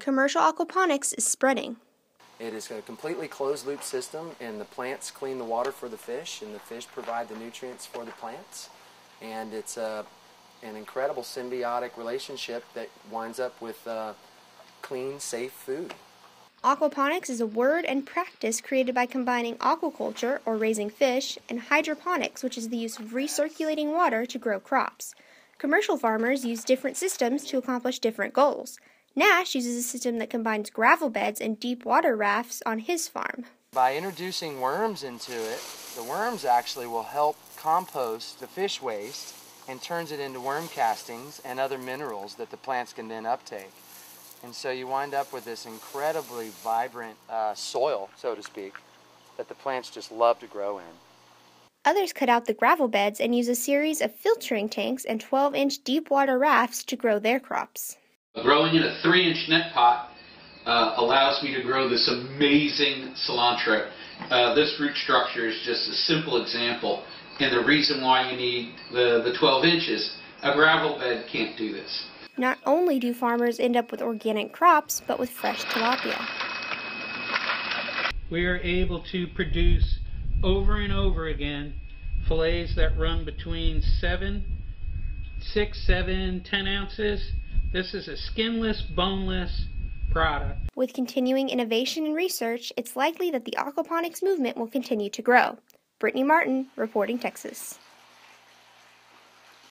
Commercial aquaponics is spreading. It is a completely closed loop system, and the plants clean the water for the fish, and the fish provide the nutrients for the plants. And it's a, an incredible symbiotic relationship that winds up with uh, clean, safe food. Aquaponics is a word and practice created by combining aquaculture, or raising fish, and hydroponics, which is the use of recirculating water to grow crops. Commercial farmers use different systems to accomplish different goals. Nash uses a system that combines gravel beds and deep water rafts on his farm. By introducing worms into it, the worms actually will help compost the fish waste and turns it into worm castings and other minerals that the plants can then uptake. And so you wind up with this incredibly vibrant uh, soil, so to speak, that the plants just love to grow in. Others cut out the gravel beds and use a series of filtering tanks and 12 inch deep water rafts to grow their crops. Growing in a three inch net pot uh, allows me to grow this amazing cilantro. Uh, this root structure is just a simple example and the reason why you need the, the 12 inches. A gravel bed can't do this. Not only do farmers end up with organic crops, but with fresh tilapia. We are able to produce over and over again fillets that run between seven, six, seven, ten ounces this is a skinless, boneless product. With continuing innovation and research, it's likely that the aquaponics movement will continue to grow. Brittany Martin, reporting Texas.